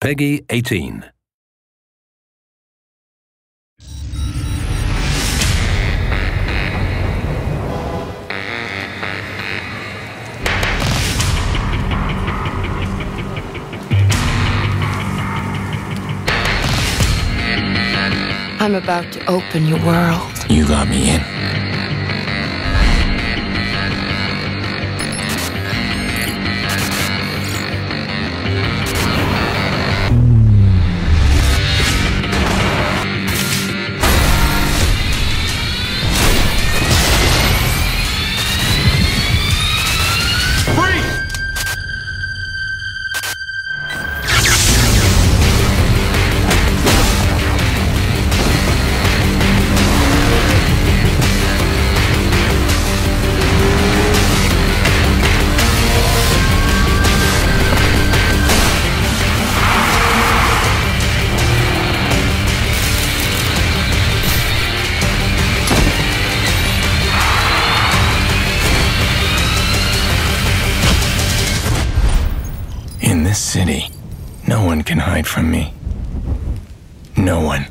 Peggy 18. I'm about to open your world. You got me in. This city, no one can hide from me. No one.